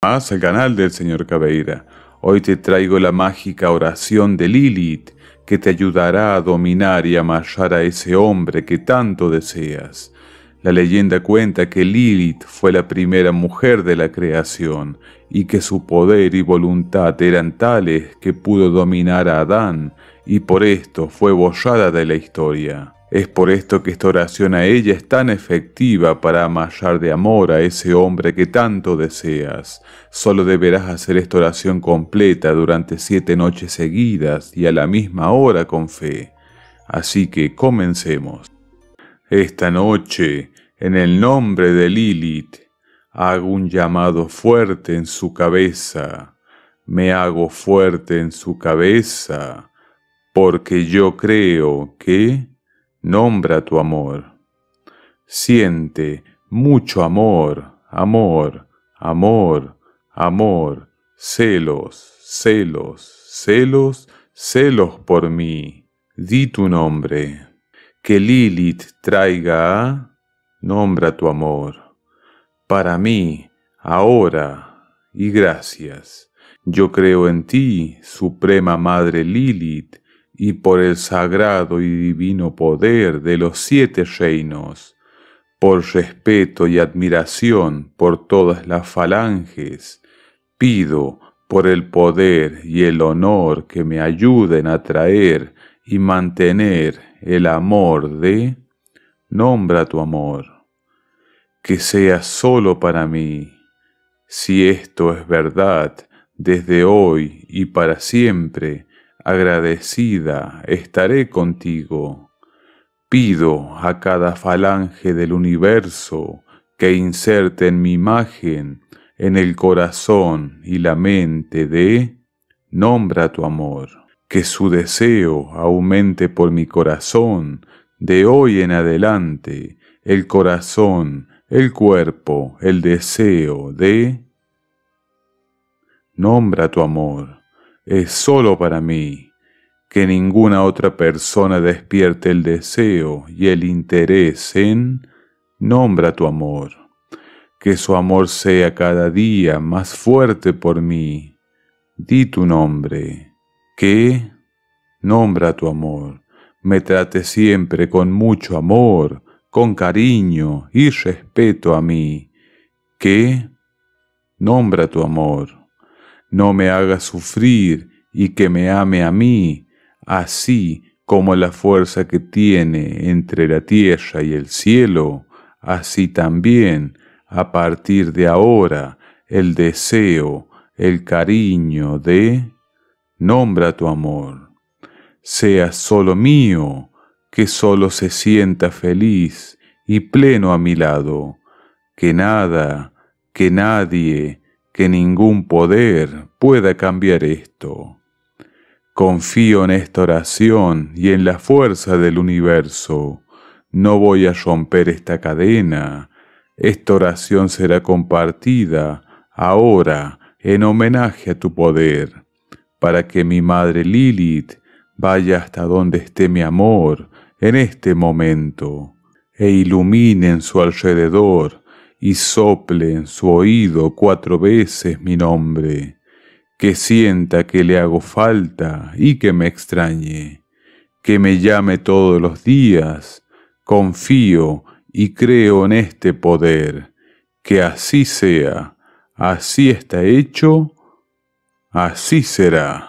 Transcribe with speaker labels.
Speaker 1: Más al canal del señor Cabeira. Hoy te traigo la mágica oración de Lilith que te ayudará a dominar y amarrar a ese hombre que tanto deseas. La leyenda cuenta que Lilith fue la primera mujer de la creación y que su poder y voluntad eran tales que pudo dominar a Adán y por esto fue borrada de la historia. Es por esto que esta oración a ella es tan efectiva para amallar de amor a ese hombre que tanto deseas. Solo deberás hacer esta oración completa durante siete noches seguidas y a la misma hora con fe. Así que comencemos. Esta noche, en el nombre de Lilith, hago un llamado fuerte en su cabeza. Me hago fuerte en su cabeza, porque yo creo que Nombra tu amor. Siente mucho amor, amor, amor, amor, celos, celos, celos, celos por mí. Di tu nombre. Que Lilith traiga nombra tu amor. Para mí, ahora, y gracias. Yo creo en ti, Suprema Madre Lilith, y por el sagrado y divino poder de los siete reinos, por respeto y admiración por todas las falanges, pido por el poder y el honor que me ayuden a traer y mantener el amor de, nombra tu amor, que sea solo para mí, si esto es verdad, desde hoy y para siempre, agradecida estaré contigo. Pido a cada falange del universo que inserte en mi imagen, en el corazón y la mente de nombra tu amor, que su deseo aumente por mi corazón de hoy en adelante, el corazón, el cuerpo, el deseo de. Nombra tu amor es solo para mí, que ninguna otra persona despierte el deseo y el interés en. Nombra tu amor, que su amor sea cada día más fuerte por mí. Di tu nombre, que nombra tu amor, me trate siempre con mucho amor, con cariño y respeto a mí, que nombra tu amor. No me haga sufrir y que me ame a mí, así como la fuerza que tiene entre la tierra y el cielo, así también, a partir de ahora, el deseo, el cariño de nombra tu amor. Sea solo mío, que solo se sienta feliz y pleno a mi lado, que nada, que nadie, que ningún poder pueda cambiar esto. Confío en esta oración y en la fuerza del universo. No voy a romper esta cadena. Esta oración será compartida ahora en homenaje a tu poder, para que mi madre Lilith vaya hasta donde esté mi amor en este momento e ilumine en su alrededor y sople en su oído cuatro veces mi nombre, que sienta que le hago falta y que me extrañe, que me llame todos los días, confío y creo en este poder, que así sea, así está hecho, así será.